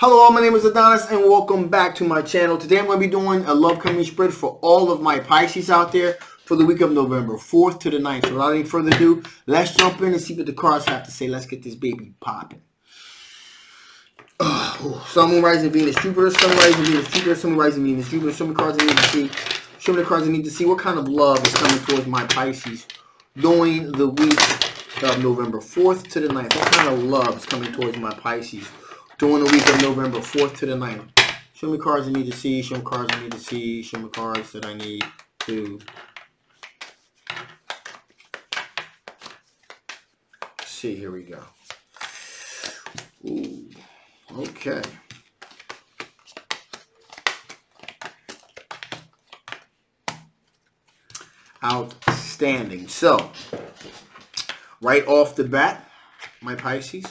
Hello all, my name is Adonis and welcome back to my channel. Today I'm going to be doing a love coming spread for all of my Pisces out there for the week of November 4th to the 9th. So without any further ado, let's jump in and see what the cards have to say. Let's get this baby popping. Uh, Sun, Moon, Rising, Venus, Jupiter, Sun, Rising, Venus, Jupiter, Sun, Rising, Venus, Jupiter. Show me cards I need to see. Show me the cards I need to see. What kind of love is coming towards my Pisces during the week of November 4th to the 9th? What kind of love is coming towards my Pisces during the week of November 4th to the 9th? Show me cards I need to see. Show me cards I need to see. Show me cards that I need to see. Here we go. Ooh. Okay. Outstanding. So, right off the bat, my Pisces,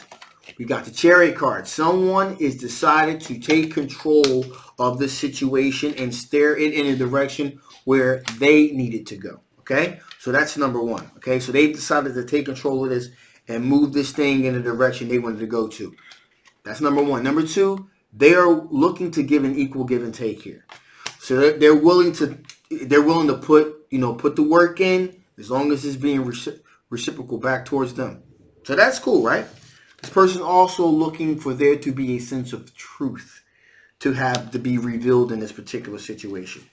we got the chariot card. Someone is decided to take control of the situation and steer it in a direction where they need it to go. Okay? So that's number one. Okay? So they've decided to take control of this and move this thing in the direction they wanted to go to. That's number one. Number two, they are looking to give an equal give and take here. So they're, willing to they're willing to put you know put the work in as long as it's being recip reciprocal back towards them. So that's cool, right? This person also looking for there to be a sense of truth to have to be revealed in this particular situation.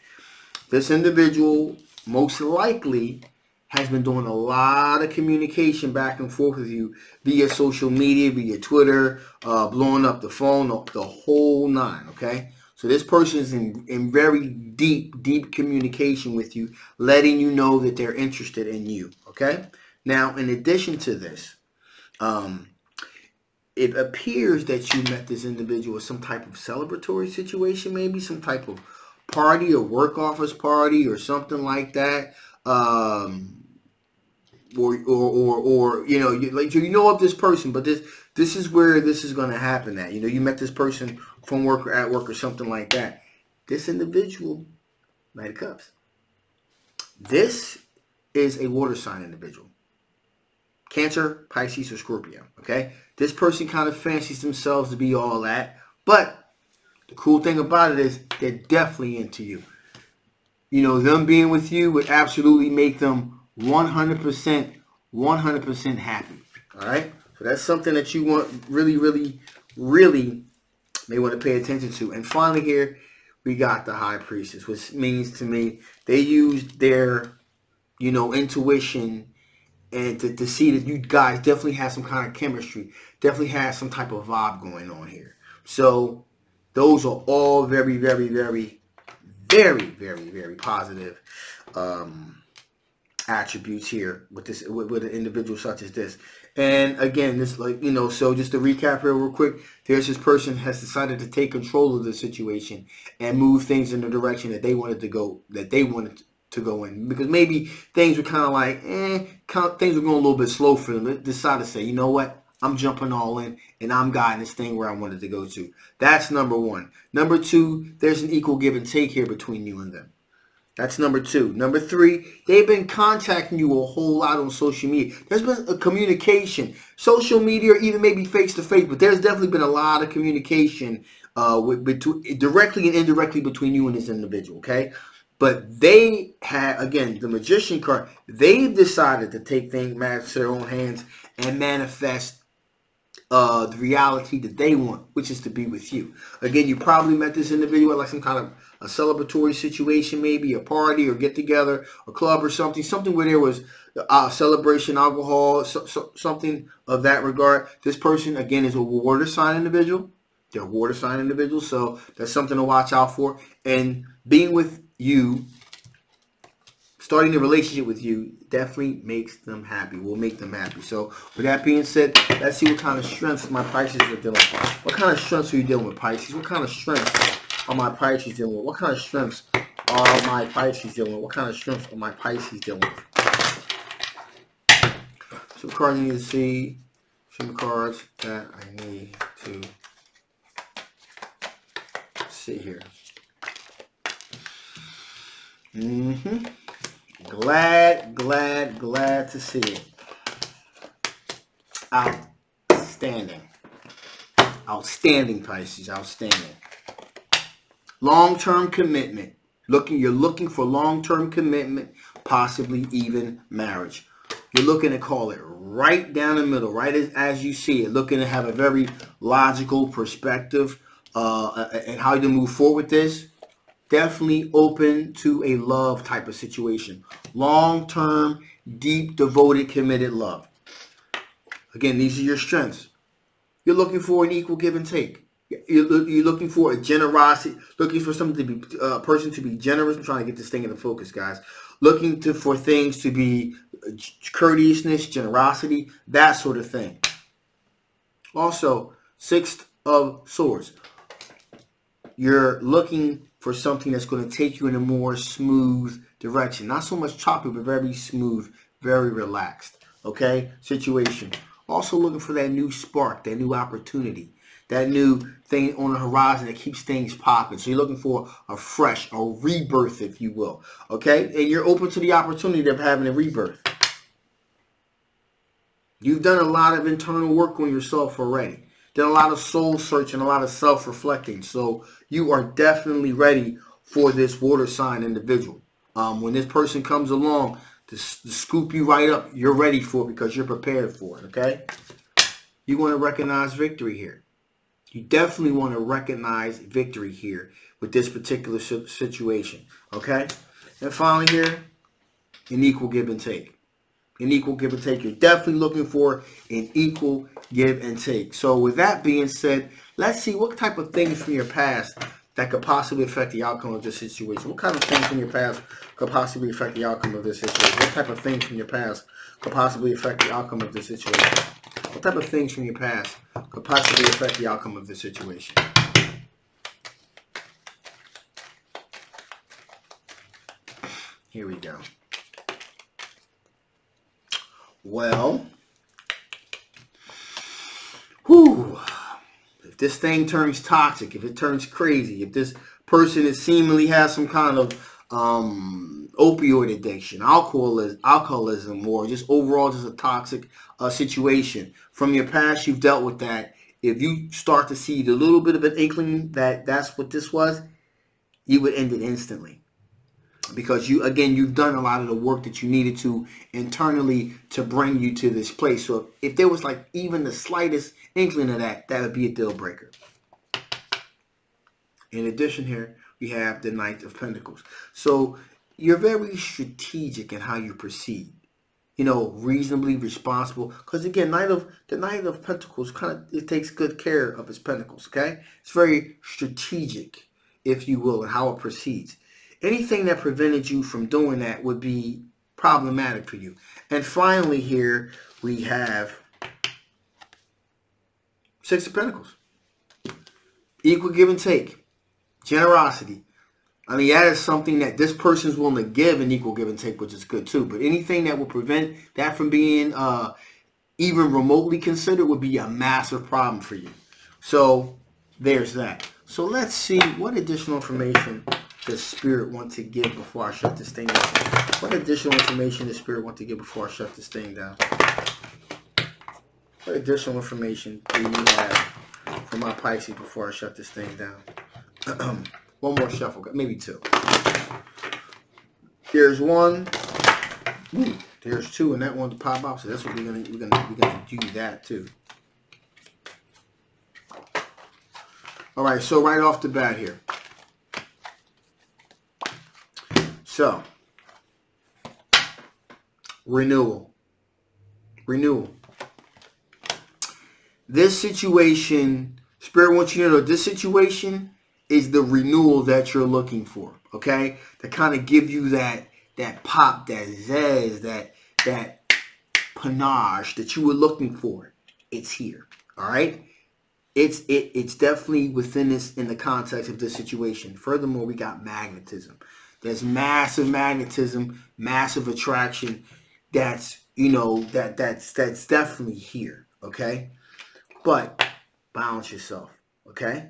This individual most likely has been doing a lot of communication back and forth with you via social media, via Twitter, uh, blowing up the phone, the whole nine, okay? So this person is in, in very deep, deep communication with you, letting you know that they're interested in you, okay? Now, in addition to this, um, it appears that you met this individual some type of celebratory situation, maybe some type of party or work office party or something like that. Um, or or or, or you know you, like you know of this person but this this is where this is going to happen at. You know you met this person from work or at work or something like that. This individual knight of cups. This is a water sign individual cancer pisces or scorpio okay this person kind of fancies themselves to be all that but the cool thing about it is they're definitely into you you know them being with you would absolutely make them 100%, 100% happy. All right. So that's something that you want really, really, really may want to pay attention to. And finally here, we got the high priestess, which means to me, they use their, you know, intuition and to, to see that you guys definitely have some kind of chemistry, definitely have some type of vibe going on here. So those are all very, very, very, very, very, very positive. Um, attributes here with this with, with, an individual such as this and again this like you know so just to recap here real quick there's this person has decided to take control of the situation and move things in the direction that they wanted to go that they wanted to go in because maybe things were kind of like eh kind of, things were going a little bit slow for them they decided to say you know what I'm jumping all in and I'm guiding this thing where I wanted to go to. That's number one. Number two, there's an equal give and take here between you and them. That's number two. Number three, they've been contacting you a whole lot on social media. There's been a communication. Social media or even maybe face-to-face, but there's definitely been a lot of communication uh, with, between, directly and indirectly between you and this individual, okay? But they had, again, the magician card, they've decided to take things matters to their own hands and manifest uh, the reality that they want, which is to be with you. Again, you probably met this individual like some kind of a celebratory situation, maybe a party or get together, a club or something, something where there was uh, celebration, alcohol, so, so, something of that regard. This person, again, is a water sign individual. They're water sign individuals, so that's something to watch out for. And being with you, starting a relationship with you, definitely makes them happy, will make them happy. So with that being said, let's see what kind of strengths my Pisces are dealing with. What kind of strengths are you dealing with, Pisces? What kind of strengths are my Pisces dealing with? What kind of strengths are my Pisces dealing with? What kind of strengths are my Pisces dealing with? So cards I need to see. Some cards that I need to see here. Mm-hmm. Glad, glad, glad to see it. Outstanding. Outstanding, Pisces. Outstanding. Long-term commitment. Looking, you're looking for long-term commitment, possibly even marriage. You're looking to call it right down the middle, right as, as you see it. Looking to have a very logical perspective uh, and how to move forward with this. Definitely open to a love type of situation. Long-term, deep, devoted, committed love. Again, these are your strengths. You're looking for an equal give and take. You're, you're looking for a generosity, looking for something to be a uh, person to be generous. I'm trying to get this thing into focus, guys. Looking to for things to be uh, courteousness, generosity, that sort of thing. Also, sixth of swords. You're looking for something that's going to take you in a more smooth direction. Not so much choppy, but very smooth, very relaxed. Okay? Situation. Also looking for that new spark, that new opportunity, that new thing on the horizon that keeps things popping. So you're looking for a fresh, a rebirth, if you will. Okay? And you're open to the opportunity of having a rebirth. You've done a lot of internal work on yourself already. Done a lot of soul searching, a lot of self-reflecting. So you are definitely ready for this water sign individual. Um, when this person comes along, to, to scoop you right up. You're ready for it because you're prepared for it, okay? You want to recognize victory here. You definitely want to recognize victory here with this particular situation, okay? And finally here, an equal give and take. An equal give and take. You're definitely looking for an equal give and take. So with that being said, let's see what type of things from your past that could possibly affect the outcome of this situation? What kind of things from your past could possibly affect the outcome of this situation? What type of things from your past could possibly affect the outcome of this situation? What type of things from your past could possibly affect the outcome of this situation? Here we go. Well, whew, if this thing turns toxic, if it turns crazy, if this person is seemingly has some kind of um, opioid addiction, alcoholism, or just overall just a toxic uh, situation from your past, you've dealt with that. If you start to see the little bit of an inkling that that's what this was, you would end it instantly because you again you've done a lot of the work that you needed to internally to bring you to this place. So if, if there was like even the slightest inkling of that that would be a deal breaker. In addition here we have the knight of pentacles. So you're very strategic in how you proceed you know reasonably responsible. Because again knight of the knight of pentacles kind of it takes good care of his pentacles okay? It's very strategic if you will and how it proceeds anything that prevented you from doing that would be problematic for you. And finally here we have Six of Pentacles. Equal give and take. Generosity. I mean, that is something that this person's willing to give an equal give and take, which is good too. But anything that will prevent that from being uh, even remotely considered would be a massive problem for you. So there's that. So let's see what additional information the Spirit want to give before I shut this thing down? What additional information does Spirit want to give before I shut this thing down? What additional information do you have for my Pisces before I shut this thing down? one more shuffle, maybe two. Here's one. Ooh, there's two, and that one's pop out. So that's what we're gonna we're gonna we're gonna do that too. All right, so right off the bat here, So, renewal. Renewal. This situation, Spirit wants you to know this situation is the renewal that you're looking for. Okay? To kind of give you that that pop, that zazz, that that panache that you were looking for. It's here. All right? It's it it's definitely within this in the context of this situation. Furthermore, we got magnetism. There's massive magnetism, massive attraction. That's you know that that's that's definitely here. Okay, but balance yourself. Okay,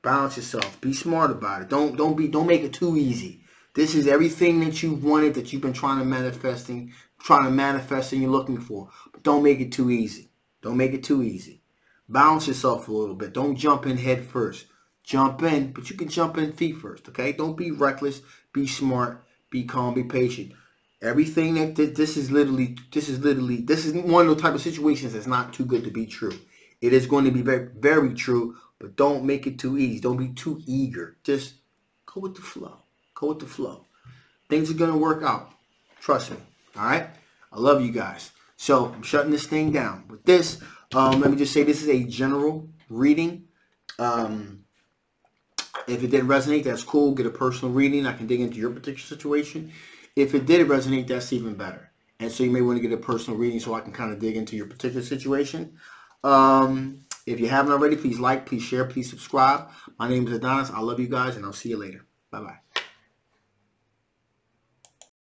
balance yourself. Be smart about it. Don't don't be don't make it too easy. This is everything that you wanted that you've been trying to manifesting, trying to manifest and you're looking for. But don't make it too easy. Don't make it too easy. balance yourself a little bit. Don't jump in head first. Jump in, but you can jump in feet first, okay? Don't be reckless. Be smart. Be calm. Be patient. Everything that th- this is literally, this is literally, this is one of those type of situations that's not too good to be true. It is going to be very, very true, but don't make it too easy. Don't be too eager. Just go with the flow. Go with the flow. Things are going to work out. Trust me. All right? I love you guys. So I'm shutting this thing down. With this, um, let me just say this is a general reading. Um, if it didn't resonate, that's cool. Get a personal reading. I can dig into your particular situation. If it did resonate, that's even better. And so you may want to get a personal reading so I can kind of dig into your particular situation. Um, if you haven't already, please like, please share, please subscribe. My name is Adonis. I love you guys, and I'll see you later. Bye-bye.